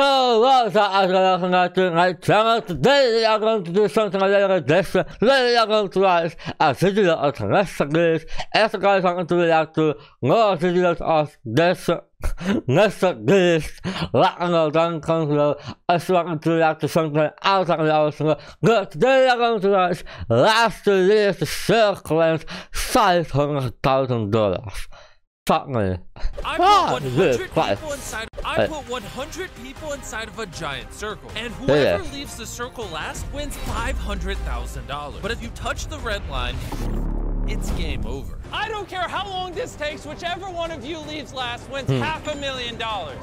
So what's up, guys? Welcome back to my channel. Today we are going to do something a little different. Today we are going to watch a video of Netflix. As you guys going to react to more videos of this Netflix. Like know, then comes below. If you want to react to something else, I can also But today we are going to watch Last Release Circles $500,000. Fuck me. I put 100 people inside. I put 100 people inside of a giant circle, and Yeah, yeah. whoever leaves the circle last wins $500,000. But if you touch the red line, it's game over. I don't care how long this takes, whichever one of you leaves last wins Hmm. half a million dollars.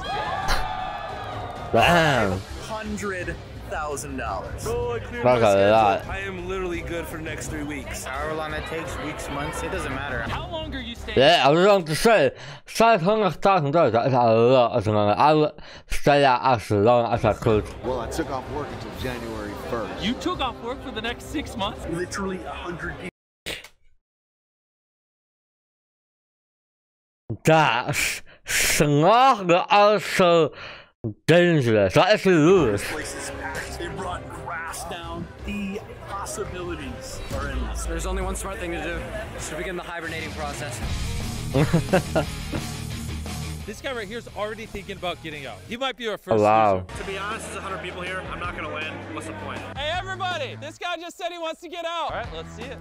Damn. Hundred thousand dollars. Oh, I cleared a lot. I am literally good for the next three weeks. However long that takes, weeks, months, it doesn't matter. How long are you staying? Yeah, I was going to say, $500,000 That's a lot of money. I would stay out as long as I could. Well, I took off work until January 1st. You took off work for the next six months? Literally a hundred people. That's smart, also dangerous. What if you lose? Packed. They brought grass down. The possibilities are endless. There's only one smart thing to do. Is to begin the hibernating process. This guy right here is already thinking about getting out. He might be our first oh, wow. loser. To be honest, there's 100 people here. I'm not gonna win. What's the point? Hey, everybody! This guy just said he wants to get out. All right, let's see it.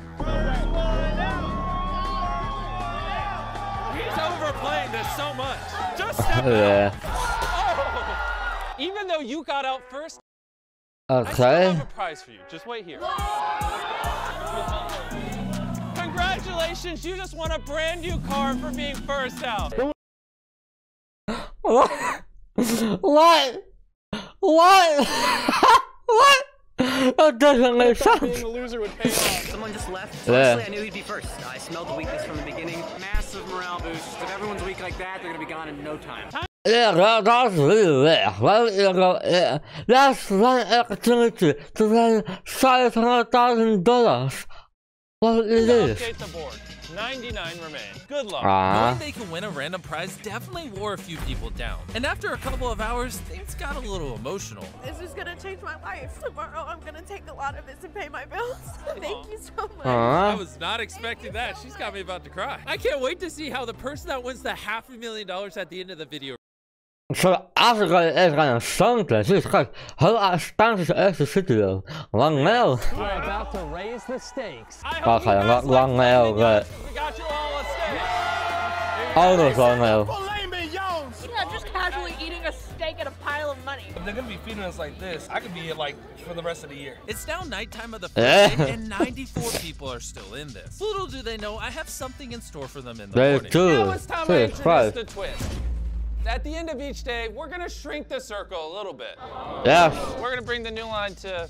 He's overplaying this so much. Just step out. Yeah. Oh. Even though you got out first, okay. I still have a prize for you. Just wait here. Congratulations, you just won a brand new car for being first out. What? What? What? what? That doesn't make sense. Being a loser would pay off. Someone just left. Yeah. Honestly, I knew he'd be first. I smelled the weakness from the beginning. Massive morale boost. If everyone's weak like that, they're gonna be gone in no time. Yeah, that, that's really rare. Well, you know, yeah, that's one opportunity to win five hundred thousand dollars. What it is? The board. 99 remain. Good luck. Ah, Knowing they can win a random prize definitely wore a few people down. And after a couple of hours, things got a little emotional. This is gonna change my life. Tomorrow I'm gonna take a lot of this and pay my bills. Thank you so much. I ah. was not expecting that. She's got me about to cry. I can't wait to see how the person that wins the half a million dollars at the end of the video So after is gaan something. Zie je, how expensive is the video? Lang mail. We're about to raise the stakes. I Wacht, hope you lang- guys lang like mail, playing the but- We got you all a steak. Alles lang mail. Yeah, just casually eating a steak and a pile of money. If they're gonna be feeding us like this, I could be here like for the rest of the year. It's now nighttime of the first Yeah. and 94 people are still in this. Little do they know, I have something in store for them in the There's morning. two. Now it's time I Six, introduce five. the twist. At the end of each day, we're gonna shrink the circle a little bit. Yes. We're gonna bring the new line to.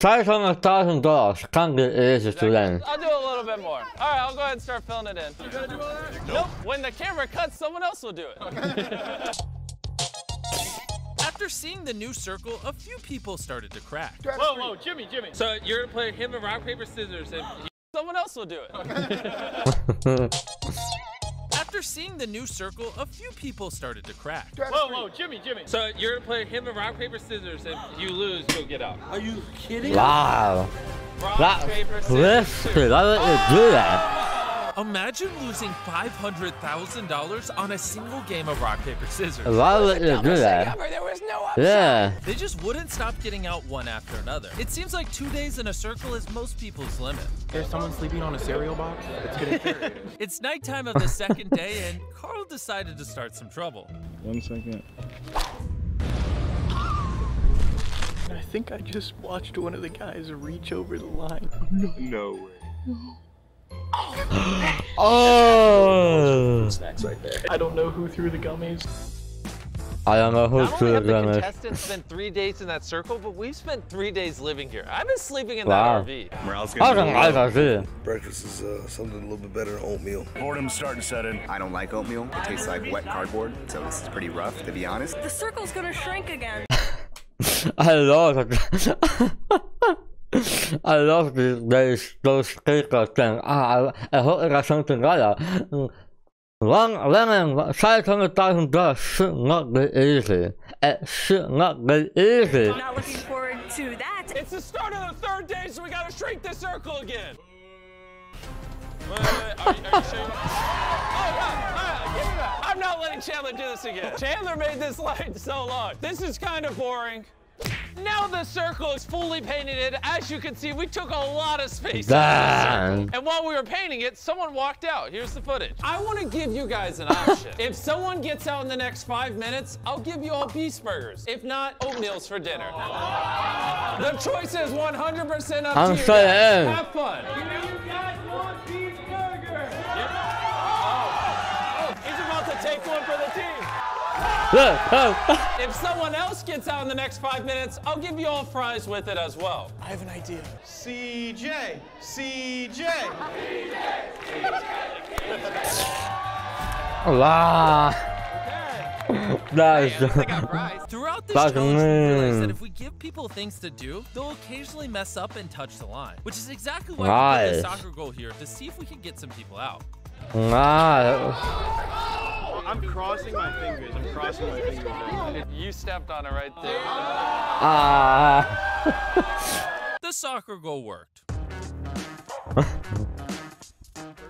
Five hundred thousand dollars. Can't get easy to win. I'll do a little bit more. All right, I'll go ahead and start filling it in. You gotta do all that? Nope. When the camera cuts, someone else will do it. After seeing the new circle, a few people started to crack. whoa, whoa, Jimmy, Jimmy. So you're gonna play him and rock, paper, scissors, and Someone else will do it. after seeing the new circle, a few people started to crack. Whoa, whoa, Jimmy, Jimmy. So you're gonna play him and rock, paper, scissors, and if you lose, you'll get out. Are you kidding? Wow. Rock, That's paper, scissors, risky. shoot. Why would you do that? Imagine losing $500,000 on a single game of rock, paper, scissors. Why would you do that? There was no upside. Yeah. They just wouldn't stop getting out one after another. It seems like two days in a circle is most people's limit. There's someone sleeping on a cereal box? It's getting infuriating. It's nighttime of the second day, and Carl decided to start some trouble. One second. I think I just watched one of the guys reach over the line. No way. Oh. I don't know who threw the gummies. I don't know who Not only threw have the them. contestants spent three days in that circle, but we've spent three days living here. I've been sleeping in Wow. that RV. Morale's I don't like that too. Breakfast is uh, something a little bit better than oatmeal. Boredom's starting to set in. I don't like oatmeal. It tastes like wet cardboard, so this is pretty rough, to be honest. The circle's gonna shrink again. I love it. I love these, these those sticker things. Ah, I, I hope I got something like that. Long running five hundred thousand dollars should not be easy. It should not be easy. I'm not looking forward to that. It's the start of the third day, so we gotta shrink the circle again. Wait, wait, wait. Are, you- are you sure? you- Oh, yeah. All right, give me that. I'm not letting Chandler do this again. Chandler made this line so long. This is kind of boring. Now the circle is fully painted in. As you can see, we took a lot of space. out of the circle. Damn. And while we were painting it, someone walked out. Here's the footage. I want to give you guys an option. if someone gets out in the next five minutes, I'll give you all beast burgers. If not, oatmeals for dinner. The choice is 100% up I'm to you. saying. guys. Have fun. If someone else gets out in the next five minutes, I'll give you all fries with it as well. I have an idea. CJ, CJ. Wow. That is. Throughout this challenge, we realized that if we give people things to do, they'll occasionally mess up and touch the line, which is exactly why we put a soccer goal here to see if we can get some people out. Wow. I'm crossing my fingers. I'm crossing my fingers. You stepped on it right there. Ah. The soccer goal worked.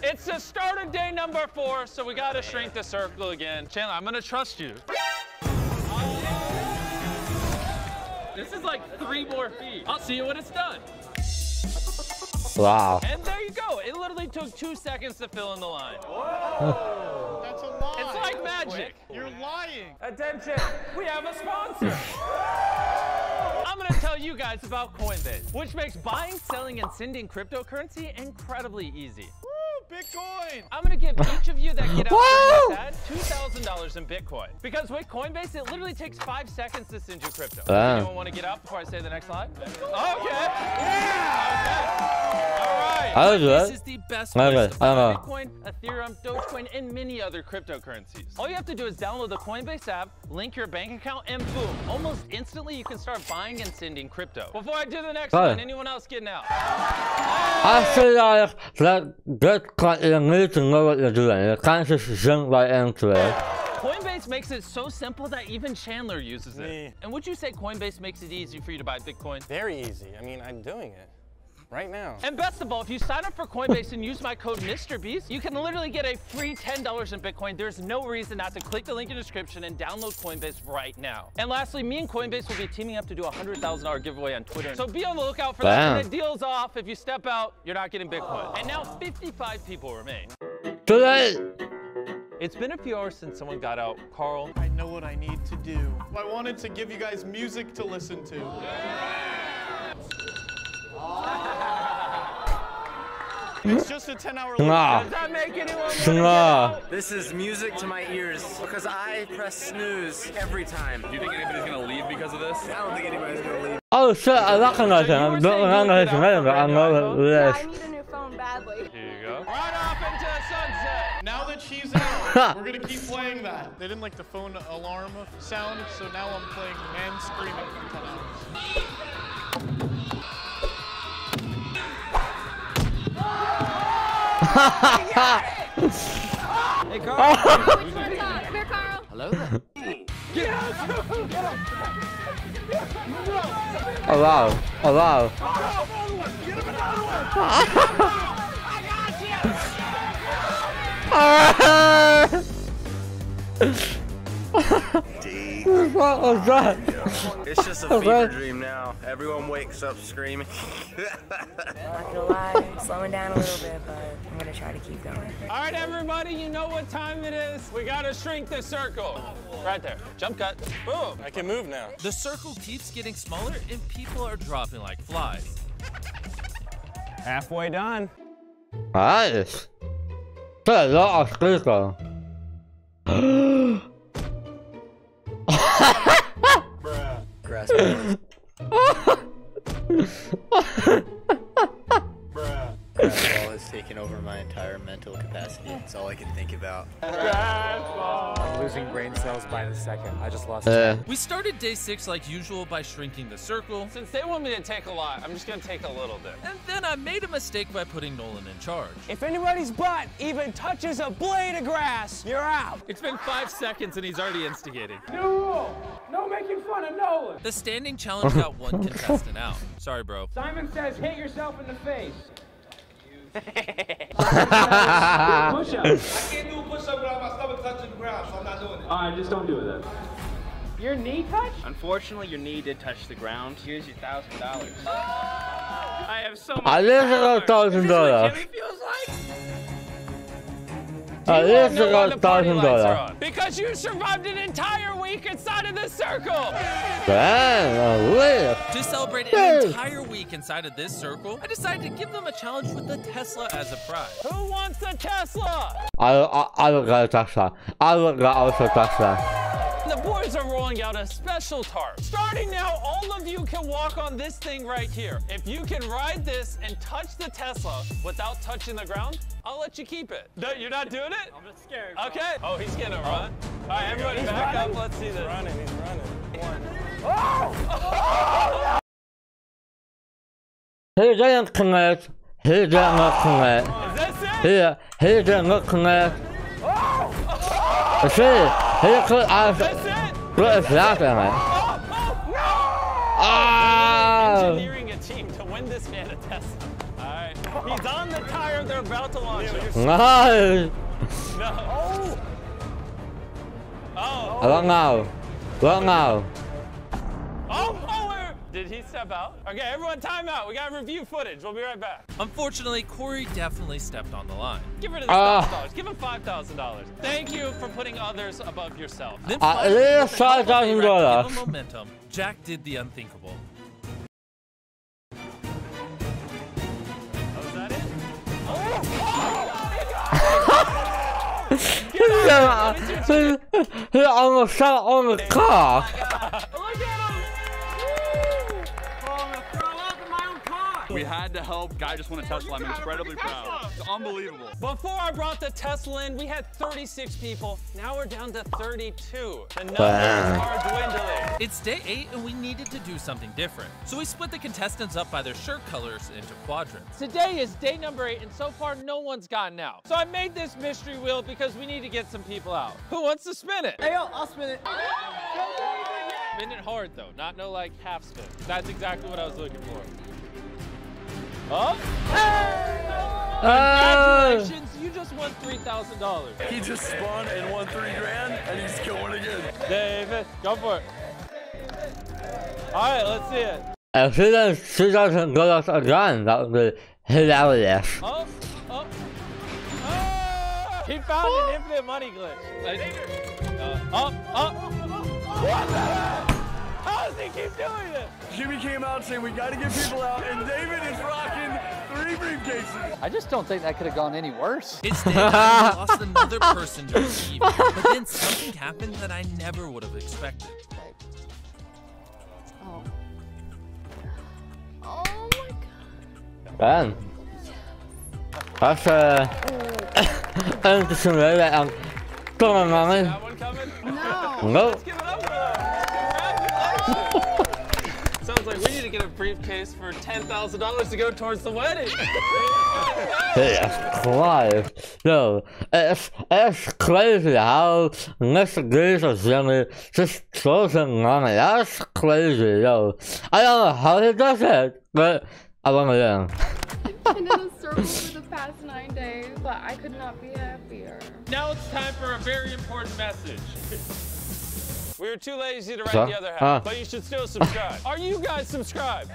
It's the start of day number four, so we gotta shrink the circle again. Chandler, I'm gonna trust you. This is like three more feet. I'll see you when it's done. Wow. And there you go. It literally took two seconds to fill in the line. Whoa. That's a lie. It's like magic. You're lying. Attention, we have a sponsor. I'm gonna tell you guys about Coinbase, which makes buying, selling, and sending cryptocurrency incredibly easy. Woo, Bitcoin. I'm gonna give each of you that get out Woo! during $2,000 in Bitcoin. Because with Coinbase, it literally takes five seconds to send you crypto. Wow. Anyone wanna get out before I say the next line? Okay. Yeah! Okay. All right. I do This it. is the best Okay, place to I know. Bitcoin, Ethereum, Dogecoin, and many other cryptocurrencies. All you have to do is download the Coinbase app, link your bank account, and boom, almost instantly you can start buying and sending crypto. Before I do the next Hi. one, anyone else getting out? I feel like that Bitcoin you need to know what you're doing. You can't just jump right into it. Coinbase makes it so simple that even Chandler uses it. Me. And would you say Coinbase makes it easy for you to buy Bitcoin? Very easy. I mean, I'm doing it right now. And best of all, if you sign up for Coinbase and use my code MrBeast, you can literally get a free $10 in Bitcoin. There's no reason not to click the link in the description and download Coinbase right now. And lastly, me and Coinbase will be teaming up to do a $100,000 giveaway on Twitter. So be on the lookout for that. Damn. And the deal's off. If you step out, you're not getting Bitcoin. And now 55 people remain. Too late. It's been a few hours since someone got out. Carl, I know what I need to do. I wanted to give you guys music to listen to. It's just a 10 hour Nah. does that make anyone want to get Nah. This is music to my ears because I press snooze every time. Do you think anybody's gonna leave because of this? I don't think anybody's gonna leave. Oh shit, I recognize him. I don't recognize his name, but I know Yeah, this. I need a new phone badly. Here you go. Right off into the sunset. Now that she's out, we're gonna keep playing that. They didn't like the phone alarm sound, so now I'm playing man screaming for 10 hours. Which one's up? Come here, Carl. Oh wow. Oh wow. What was that? It's just a fever dream now. Everyone wakes up screaming. Not gonna lie, I'm slowing down a little bit, but I'm gonna try to keep going. All right, everybody, you know what time it is. We gotta shrink the circle. Right there. Jump cut. Boom. I can move now. The circle keeps getting smaller and people are dropping like flies. Halfway done. Nice. That's a lot of sticker. Grass. taken over my entire mental capacity. It's all I can think about. I'm losing brain cells by by the second. I just lost Uh, We started day six like usual by shrinking the circle, Since they want me to take a lot, I'm just gonna take a little bit. and then I made a mistake by putting Nolan in charge. If anybody's butt even touches a blade of grass, you're out. It's been five seconds and he's already instigating. New rule. No making fun of Nolan. The standing challenge got one contestant out. Sorry, bro. Simon says hit yourself in the face. I can't do a push-up without my stomach touching the ground, so I'm not doing it. Alright, just don't do it then. Your knee touch? Unfortunately, your knee did touch the ground. Here's your thousand dollars. I have so much. at least I got a thousand dollars. Feels like. At You I know got when a thousand dollars. Because you survived an entire week inside of this circle. Damn, wait. To celebrate an entire week inside of this circle, I decided to give them a challenge with the Tesla as a prize. Who wants a Tesla? I, I, I will get a Tesla. I will get also Tesla. The boys are rolling out a special tarp. Starting now, all of you can walk on this thing right here. If you can ride this and touch the Tesla without touching the ground, I'll let you keep it. No, you're not doing it? I'm just scared. Okay. Oh, he's gonna oh. run. All right, everybody back up. Let's see this. Running, he's running. Here's the internet. Here's the internet. Is this it? Here, here's the internet. See, What is that in it? Oh, oh, no! Ah! Engineering a team to win this man a Tesla. All right. He's on the tire. They're about to launch him. Nice. No. Oh. Oh. What now? What now? Step out? Okay, everyone time out. We got to review footage. We'll be right back. Unfortunately, Corey definitely stepped on the line. Give her this Ah. thousand dollars. Give him five thousand dollars. Thank you for putting others above yourself. Then At finally, with least the help of $5,000. A-Rap to give him momentum, Jack did the unthinkable. Oh, is that it? He almost fell on the car. We had to help. Guy just won a Tesla. I'm incredibly proud. It's unbelievable. Before I brought the Tesla in, we had 36 people. Now we're down to 32. The numbers Wow. are dwindling. It's day eight, and we needed to do something different. So we split the contestants up by their shirt colors into quadrants. Today is day number eight, and so far no one's gotten out. So I made this mystery wheel because we need to get some people out. Who wants to spin it? Hey, yo, I'll spin it. Spin it hard though, not no like half spin. That's exactly what I was looking for. Oh! Oh. Congratulations, you just won three thousand dollars. He just spun and won three grand, and he's going again. David, go for it. All right, let's see it. If he does $2,000 again, that would be hilarious. Oh, oh. Ah! He found an infinite money glitch. I- uh, oh, oh. What the heck? How does he keep doing it? Jimmy came out saying we got to get people out, and David is rocking three briefcases. I just don't think that could have gone any worse. It's day nine, lost another person during the evening, but then something happened that I never would have expected. Oh. Oh my god. Ben. That's uh, interesting way that I'm throwing money. That one coming? No. No. Let's give it up for them. Congratulations. Sounds like we need to get a briefcase for $10,000 to go towards the wedding. It's crazy. Yo, it's, it's crazy how Mr. Beast Jimmy just throws in money. That's crazy, yo. I don't know how he does it, but I want to learn. I've been in a circle for the past nine days, but I could not be happier. now it's time for a very important message. We were too lazy to write the other half, but you should still subscribe. Are you guys subscribed?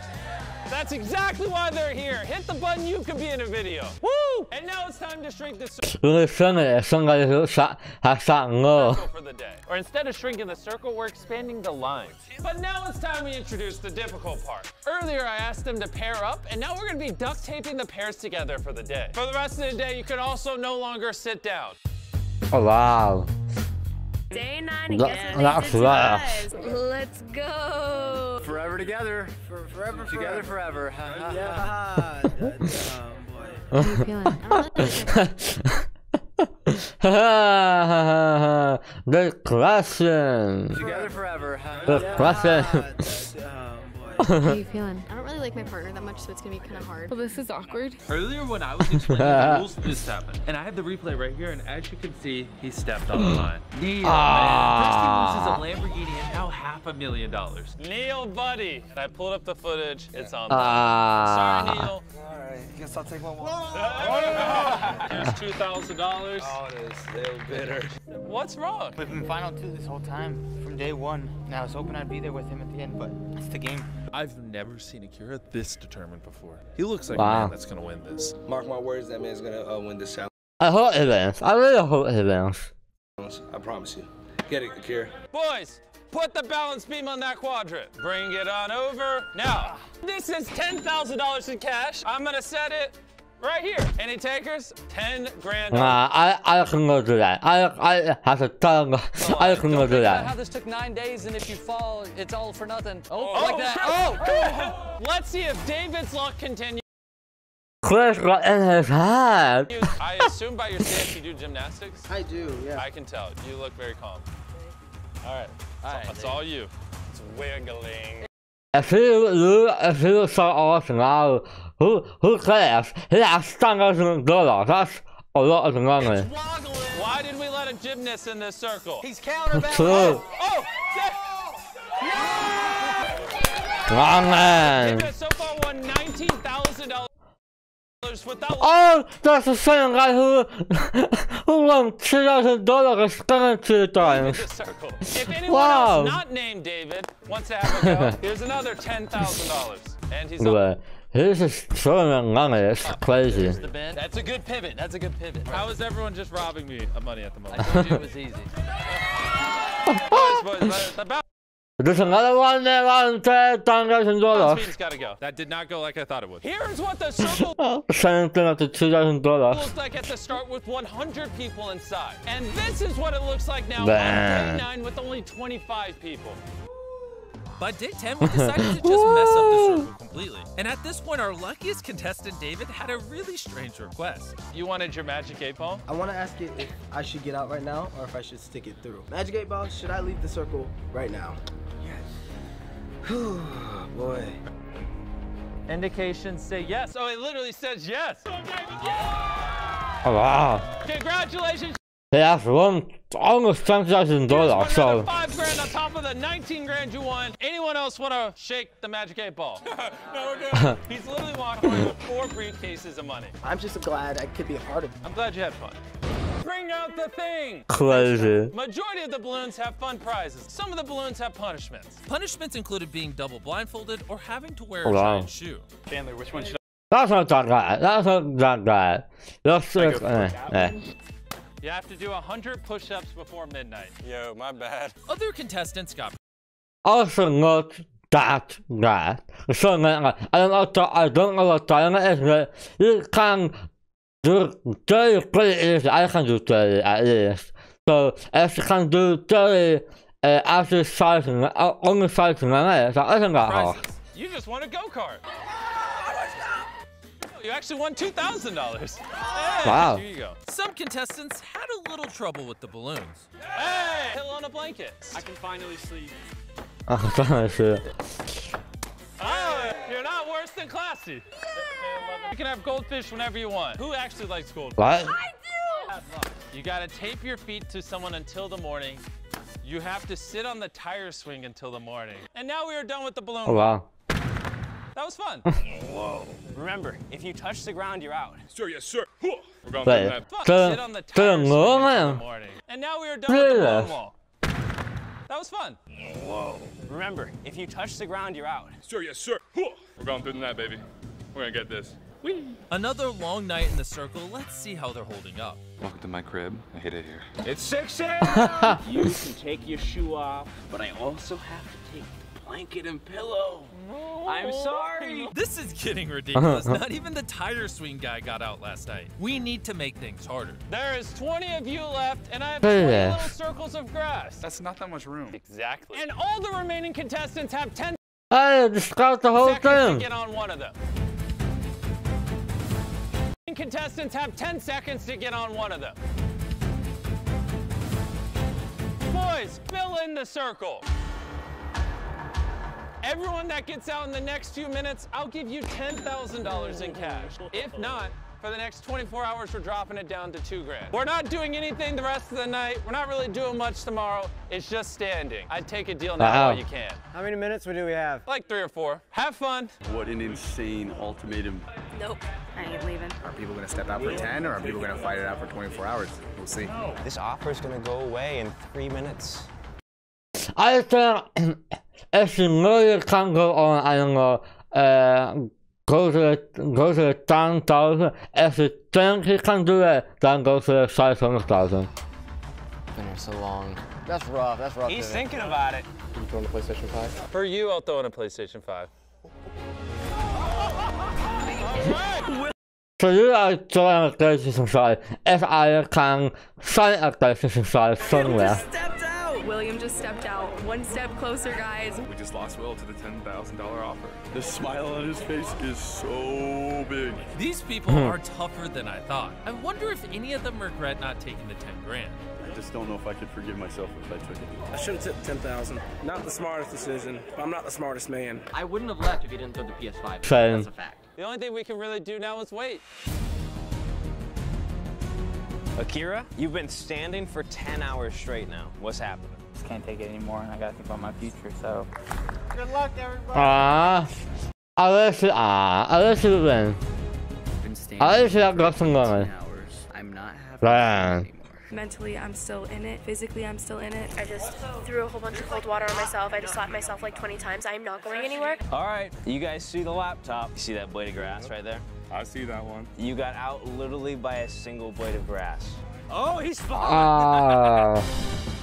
That's exactly why they're here. Hit the button, you could be in a video. Woo! And now it's time to shrink the circle Really funny if somebody who shot, has shot no. for the day. Or instead of shrinking the circle, we're expanding the lines. But now it's time we introduce the difficult part. Earlier, I asked them to pair up, and now we're gonna be duct taping the pairs together for the day. For the rest of the day, you can also no longer sit down. Oh, wow. Day nine That- again. that's rare. Let's go. Forever together. For, forever, together forever. How you feeling? the question. Together forever. The question. How are you feeling? I don't really like my partner that much, so it's gonna be kind of hard. Well, this is awkward. Earlier when I was explaining the rules, this happened. And I have the replay right here, and as you can see, he stepped on the line. Neil, Ah. man. First he loses a Lamborghini and now half a million dollars. Neil, buddy. And I pulled up the footage. It's on. there. Ah. Sorry, Neil. Alright, guess I'll take one more. Here's two thousand dollars. Oh, it is still bitter. What's wrong? We've been final two this whole time, from day one. And I was hoping I'd be there with him at the end, but it's the game. I've never seen Akira this determined before. He looks like Wow. a man that's gonna win this. Mark my words, that man's gonna uh, win this challenge. I hope he wins. I really hope he wins. I promise you. Get it, Akira. Boys, put the balance beam on that quadrant. Bring it on over. Now, this is $10,000 in cash. I'm gonna set it right here. Any takers? 10 grand. Nah, I, I can go do that. I, I have to tell him. I can go do that. How that. this took nine days, and if you fall, it's all for nothing. Oh, Oh, like that. Oh, Let's see if David's luck continues. Chris got in his head. I assume by your stance you do gymnastics? I do, yeah. I can tell. You look very calm. All right. All right, That's all you. It's wiggling. If you lose, if you start off now, who, who cares? He has $10,000. That's a lot of money. Why did we let a gymnast in this circle? He's counterbalanced. True. Oh! oh Wrong man. So far won $19,000 without. Oh, that's the same guy who, who won $2,000 spinning two times. the. If anyone Wow. else not named David wants to have a go, here's another $10,000. And he's on. But he's just throwing money. It's crazy. The bend. That's a good pivot. That's a good pivot. How is everyone just robbing me of money at the I moment? told you it was easy. boys, boys, the- the balance There's another one there on $10,000. beam's got to go. That did not go like I thought it would. Here's what the circle Same thing at the $2,000. looks like at the start with 100 people inside. And this is what it looks like now on day 9 with only 25 people. By day 10, we decided to just mess up the circle completely. And at this point, our luckiest contestant, David, had a really strange request. You wanted your magic eight ball? I want to ask you if I should get out right now or if I should stick it through. Magic 8 Ball, should I leave the circle right now? Yes. Boy. Indications say yes. Oh, it literally says yes. Oh, wow. Congratulations. He has won almost $10,000. So, Five grand on top of the 19 grand you won. Anyone else want to shake the magic eight ball? no, we're good. He's literally walking away with four briefcases of money. I'm just glad I could be a part of it. I'm glad you had fun. Bring out the thing. crazy. Majority of the balloons have fun prizes. Some of the balloons have punishments. Punishments included being double blindfolded or having to wear a Wow. giant shoe. Chandler, which one should That's not that guy. That's not that guy. That's just, eh, eh. You have to do 100 push-ups before midnight. Yo, my bad. Other contestants got Also not that guy. So, uh, I don't know, what- I don't know what time it is, but you can do 30 pretty easy. I can do 30 at least. So, if you can do 30 uh, after cycling, uh, only cycling, uh, that isn't that hard. Prizes. You just won a go-kart. You actually won $2,000. Hey, Wow. Here you go. Some contestants had a little trouble with the balloons. Hey, pillow on a blanket. I can finally sleep. Oh, that's it. Oh, you're not worse than classy. Yeah. You can have goldfish whenever you want. Who actually likes goldfish? What? I do. You gotta tape your feet to someone until the morning. You have to sit on the tire swing until the morning. And now we are done with the balloon. Oh, wow. That was fun. Whoa. Remember, if you touch the ground, you're out. Sir, yes, sir. We're going Wait, that. Fuck, sit on the tire swing until the morning. And now we are done with the balloon wall. That was fun. Whoa. Remember, if you touch the ground, you're out. Sir, yes, sir. We're going through the net, baby. We're gonna get this. Another long night in the circle. Let's see how they're holding up. Welcome to my crib. I hate it here. It's sexy! you can take your shoe off, but I also have to take the blanket and pillow. I'm sorry. This is getting ridiculous. Uh-huh, uh-huh. Not even the tire swing guy got out last night. We need to make things harder. There is 20 of you left, and I have 20 little circles of grass. That's not that much room. Exactly. And all the remaining contestants have 10 I just got the whole seconds thing. to get on one of them. Contestants have 10 seconds to get on one of them. Boys, fill in the circle. Everyone that gets out in the next few minutes, I'll give you $10,000 in cash. If not, for the next 24 hours, we're dropping it down to two grand. We're not doing anything the rest of the night. We're not really doing much tomorrow. It's just standing. I'd take a deal now Wow. while you can. How many minutes do we have? Like three or four. Have fun. What an insane ultimatum. Nope, I ain't leaving. Are people going to step out for 10 or are people going to fight it out for 24 hours? We'll see. This offer is gonna go away in three minutes. Alter, es ist neue Kranke und eine äh, große, große 10.000. Es ist 20 Kranke, dann große 600.000. Been here so long. That's rough. That's rough. He's David. thinking about it. You throwing the PlayStation 5? For you, I'll throw in a PlayStation 5. Für die als so a PlayStation 5, es alle kann sein als PlayStation 5 Firmware. Stepped out! William just stepped out. One step closer, guys. We just lost Will to the $10,000 offer. The smile on his face is so big. These people Hmm. are tougher than I thought. I wonder if any of them regret not taking the 10 grand. I just don't know if I could forgive myself if I took it. I should have took 10,000. Not the smartest decision. but I'm not the smartest man. I wouldn't have left if you didn't throw the PS5. Same. That's a fact. The only thing we can really do now is wait. Akira, you've been standing for 10 hours straight now. What's happening? Just can't take it anymore, and I gotta think about my future. So, Good luck, everybody. Ah, alles ist ah, alles ist drin. been standing Alles ist for abgeschlossen 10 hours. I'm not having Nein. Mentally, I'm still in it. Physically, I'm still in it. I just threw a whole bunch of cold water on myself. I just slapped myself like 20 times. I'm not going anywhere. All right, you guys see the laptop. You see that blade of grass right there? I see that one. You got out literally by a single blade of grass. Oh, he's falling. Ah.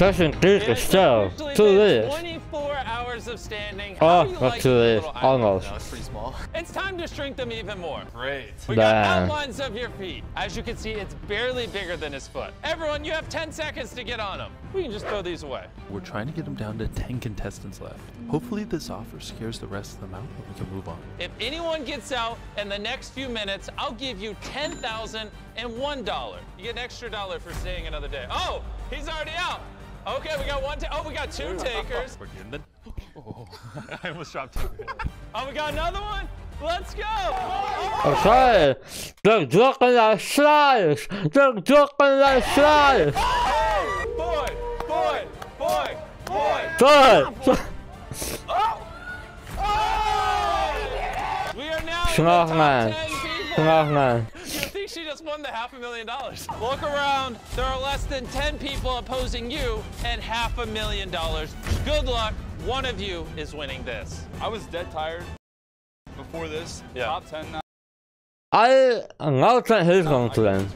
Das ist ein Krieg gestellt. Actually Zu been lit. 24 hours of standing. Oh, how Oh, do you not like too these late. little islands? Almost. No, it's pretty small. It's time to shrink them even more. Great. We got outlines of your feet. As you can see, it's barely bigger than his foot. Everyone, you have 10 seconds to get on them. We can just throw these away. We're trying to get them down to 10 contestants left. Hopefully this offer scares the rest of them out and we can move on. If anyone gets out in the next few minutes, I'll give you $10,001. You get an extra dollar for staying another day. Oh, he's already out. Okay, we got one. Ta- oh, we got two takers. We're getting the... Oh, I almost dropped it. Oh, we got another one. Let's go. Okay. The Joker that slides. The Joker that slides. Boy, boy, boy, boy. Good. We are now in the just won the half a million dollars? Look around. There are less than 10 people opposing you and half a million dollars. Good luck. One of you is winning this. I was dead tired before this. Yeah. Top 10 now. I now can Hilfe zu werden.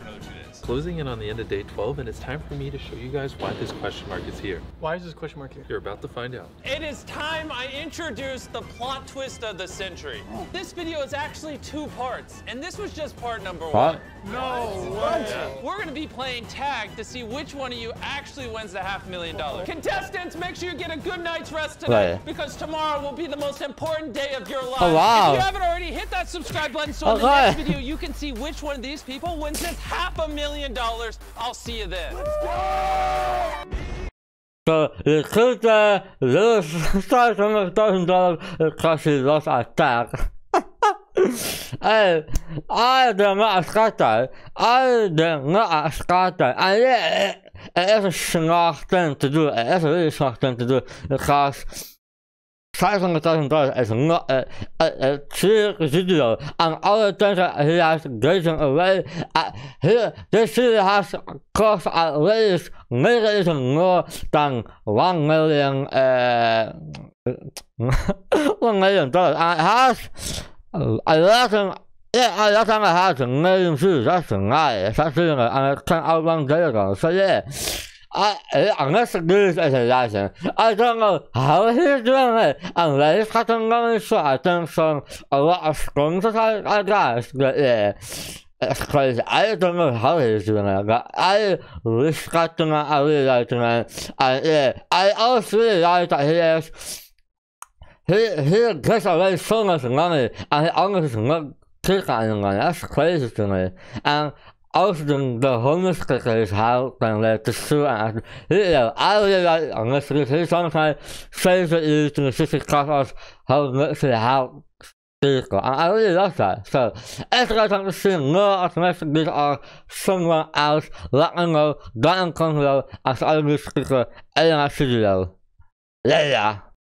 Closing in on the end of day 12 and it's time for me to show you guys why this question mark is here. Why is this question mark here? You're about to find out. It is time I introduce the plot twist of the century. This video is actually two parts, and this was just part number What? one. No way. We're gonna be playing tag to see which one of you actually wins the half million dollars. Contestants, make sure you get a good night's rest tonight Right. because tomorrow will be the most important day of your life. Oh, wow. If you haven't already, hit that subscribe button so in the next video you can see which one of these people wins this half a million dollars. I'll see you then. So, je kunt uh, los 500.000 dollar kost je los uit taak. Hey, I denk not scatter. I denk not scatter. En ja, er is een smart thing to do. Er is een really smart thing to do. Because 500.000 dollar is not a, a, a serious video. And all the things that he has given away, uh, he, this video has cost at least million more than 1 million, uh, 1 million dollars. And it has a lot of yeah, a lot of it has a million views. That's nice. That's really nice. And it came out one day ago. So yeah. I, unless the news is a lesson, I don't know how he's doing it. Unless he's got some going so I think some a lot of scrums I, I guess. But yeah. It's crazy. I don't know how he's doing it, but I respect him. I really like him. And yeah, I also really like that he is he he gets away so much money and he almost not take any money. That's crazy to me. And als de, de hongersticker is houdt, dan let de stoel aan. Ja, allerlei anders is heel sometimes says that you to specific cause how much they have vehicle. And I really love that. So, guys want to see more automatic this or someone else, let me know down in the comment below as I will speak in our studio. Yeah.